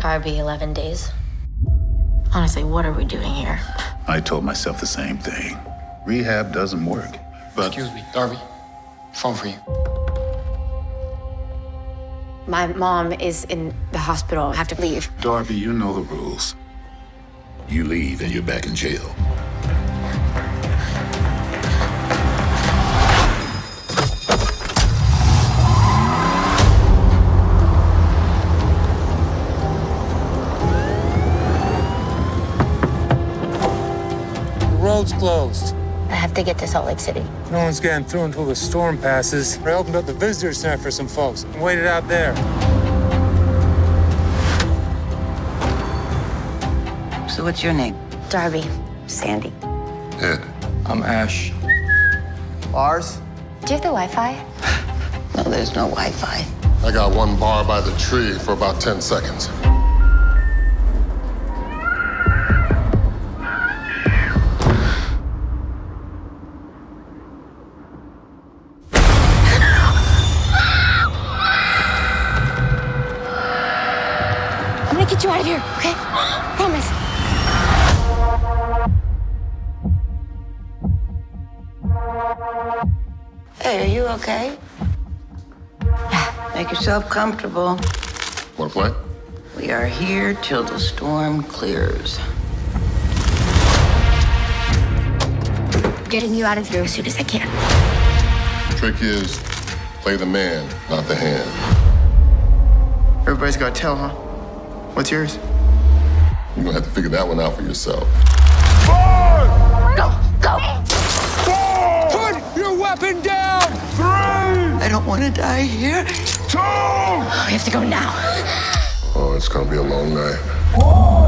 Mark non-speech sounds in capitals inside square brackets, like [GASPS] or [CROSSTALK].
Darby, 11 days. Honestly, what are we doing here? I told myself the same thing. Rehab doesn't work. But Excuse me, Darby. Phone for you. My mom is in the hospital. I have to leave. Darby, you know the rules. You leave and you're back in jail. Road's closed. I have to get to Salt Lake City. No one's getting through until the storm passes. I opened up the visitor center for some folks and waited out there. So what's your name? Darby. Sandy. Ed, I'm Ash. Lars? Do you have the Wi Fi? [SIGHS] No, there's no Wi-Fi. I got one bar by the tree for about 10 seconds. Gonna get you out of here, okay? [GASPS] Promise. Hey, are you okay? Make yourself comfortable. Want to play? We are here till the storm clears. Getting you out of here as soon as I can. Trick is play the man, not the hand. Everybody's got a tell, huh? What's yours? You're gonna have to figure that one out for yourself. Go, go. Put your weapon down! I don't want to die here. We oh, have to go now. Oh, it's gonna be a long night.